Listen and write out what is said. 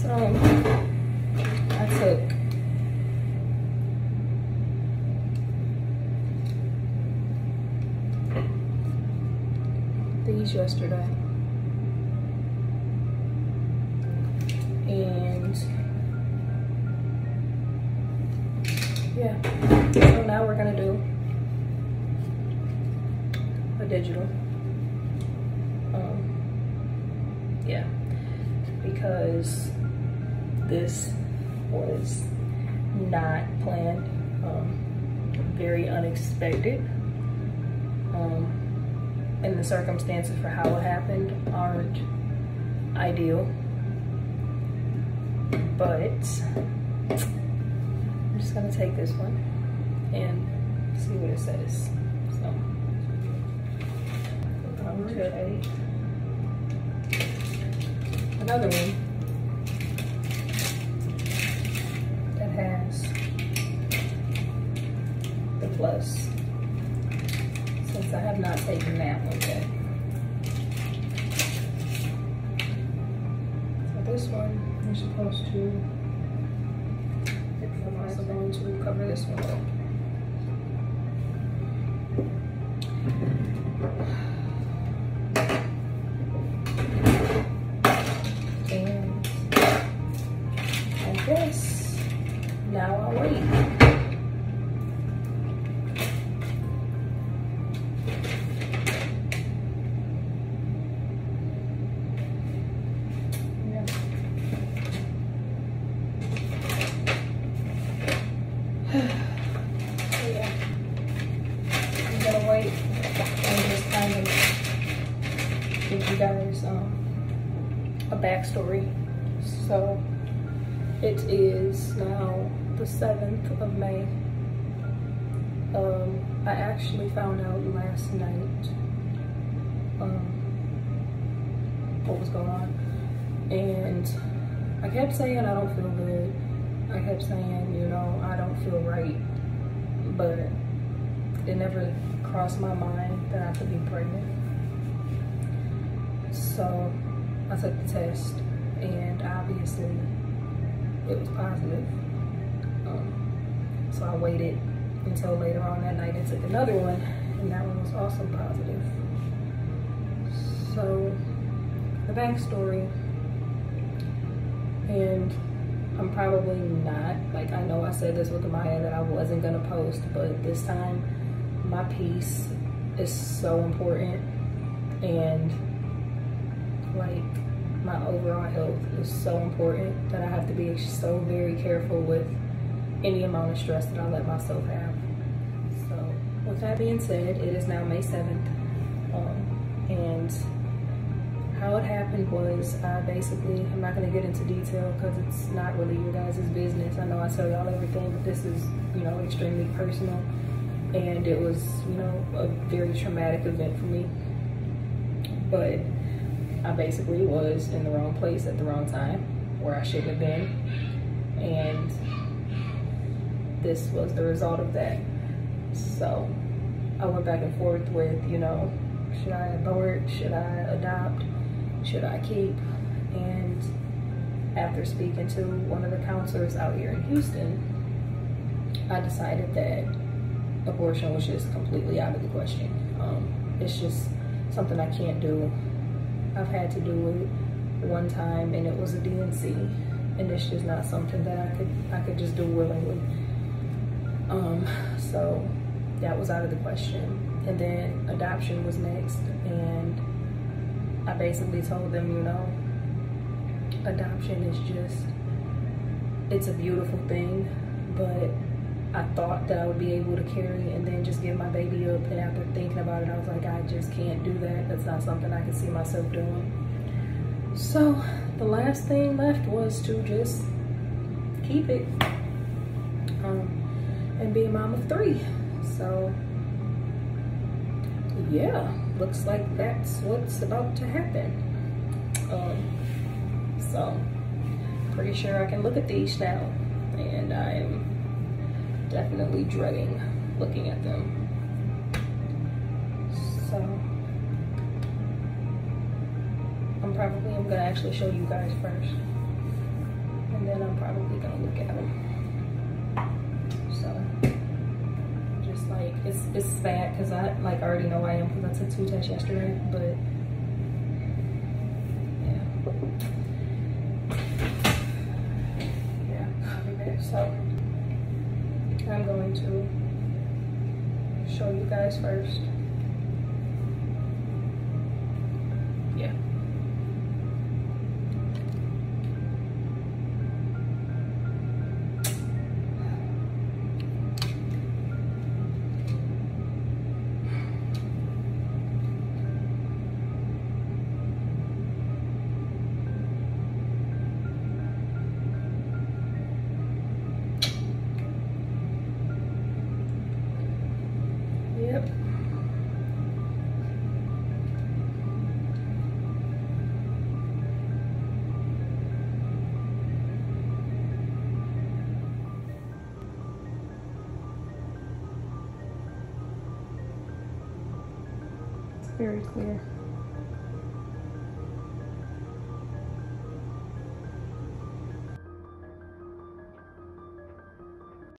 So I took these yesterday. And yeah, so now we're gonna do a digital. Um, yeah, because this was not planned, um, very unexpected. Um, and the circumstances for how it happened aren't ideal. But I'm just gonna take this one and see what it says. So, come to eight. Another one that has the plus since I have not taken that one yet. So this one, you're supposed to, I'm also going to cover this one up. And I guess now I'll wait. Yeah. So, yeah. I'm gonna wait and just kind of give you guys um, a backstory. So it is now the 7th of May. Um, I actually found out last night um, what was going on. And I kept saying I don't feel good. I kept saying, you know, I don't feel right. But it never crossed my mind that I could be pregnant. So I took the test and obviously it was positive. Um, so I waited until later on that night and took another one and that one was also positive. So the backstory and I'm probably not, like I know I said this with Amaya that I wasn't gonna post, but this time my peace is so important and like my overall health is so important that I have to be so very careful with any amount of stress that I let myself have. So with that being said, it is now May 7th um, and how it happened was I basically, I'm not gonna get into detail because it's not really your guys' business. I know I tell y'all everything, but this is, you know, extremely personal. And it was, you know, a very traumatic event for me. But I basically was in the wrong place at the wrong time where I shouldn't have been. And this was the result of that. So I went back and forth with, you know, should I abort? Should I adopt? Should I keep? And after speaking to one of the counselors out here in Houston, I decided that abortion was just completely out of the question. Um, it's just something I can't do. I've had to do it one time and it was a D&C and it's just not something that I could I could just do willingly. Um, so that was out of the question. And then adoption was next and I basically told them, you know, adoption is just, it's a beautiful thing, but I thought that I would be able to carry and then just give my baby up. And after thinking about it, I was like, I just can't do that. That's not something I can see myself doing. So the last thing left was to just keep it um, and be a mom of three. So yeah, looks like that's what's about to happen. Um, so, pretty sure I can look at these now, and I'm definitely dreading looking at them. So, I'm probably, I'm gonna actually show you guys first. And then I'm probably gonna look at them. So just like it's it's bad because I like already know I am because I took two tests yesterday, but yeah. Yeah, I'll be. So I'm going to show you guys first. Very clear.